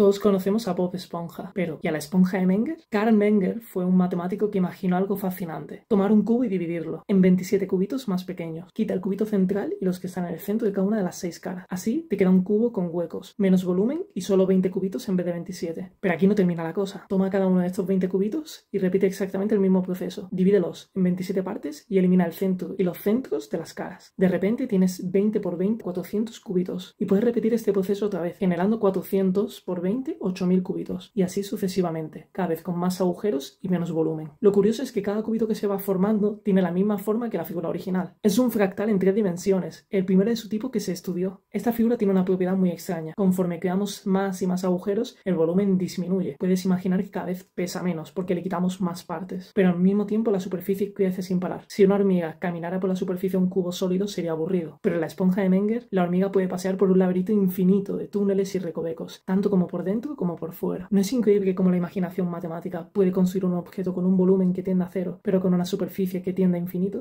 Todos conocemos a Bob Esponja, pero ¿y a la esponja de Menger? Karl Menger fue un matemático que imaginó algo fascinante. Tomar un cubo y dividirlo en 27 cubitos más pequeños. Quita el cubito central y los que están en el centro de cada una de las seis caras. Así te queda un cubo con huecos, menos volumen y solo 20 cubitos en vez de 27. Pero aquí no termina la cosa. Toma cada uno de estos 20 cubitos y repite exactamente el mismo proceso. Divídelos en 27 partes y elimina el centro y los centros de las caras. De repente tienes 20 por 20, 400 cubitos. Y puedes repetir este proceso otra vez, generando 400 por 20 8000 cubitos, y así sucesivamente, cada vez con más agujeros y menos volumen. Lo curioso es que cada cubito que se va formando tiene la misma forma que la figura original. Es un fractal en tres dimensiones, el primero de su tipo que se estudió. Esta figura tiene una propiedad muy extraña. Conforme creamos más y más agujeros, el volumen disminuye. Puedes imaginar que cada vez pesa menos porque le quitamos más partes. Pero al mismo tiempo la superficie crece sin parar. Si una hormiga caminara por la superficie de un cubo sólido sería aburrido. Pero en la esponja de Menger, la hormiga puede pasear por un laberinto infinito de túneles y recovecos, tanto como dentro como por fuera. No es increíble cómo la imaginación matemática puede construir un objeto con un volumen que tiende a cero, pero con una superficie que tiende a infinito.